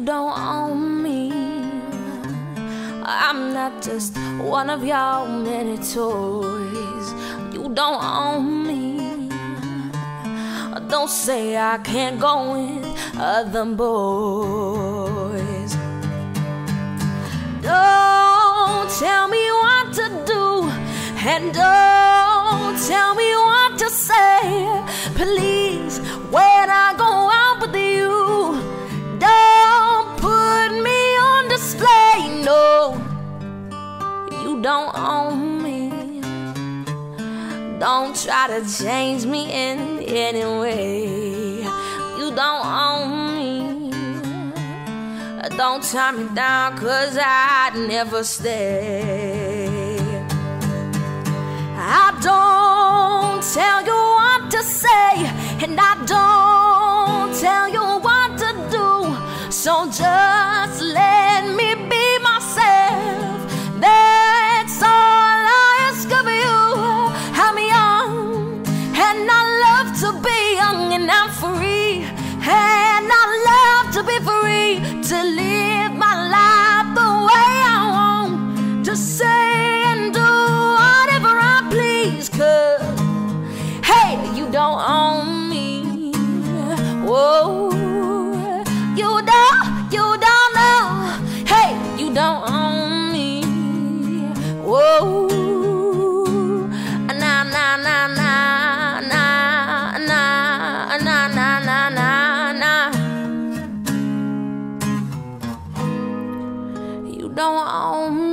don't own me. I'm not just one of your many toys. You don't own me. Don't say I can't go with other boys. Don't tell me what to do, and don't tell me what to say. Don't own me. Don't try to change me in any way. You don't own me. Don't tie me down, cause I'd never stay. I don't tell you what to say, and I don't tell you what to do. So just to live my life the way I want, to say and do whatever I please. Cause, hey, you don't own me. Whoa. don't want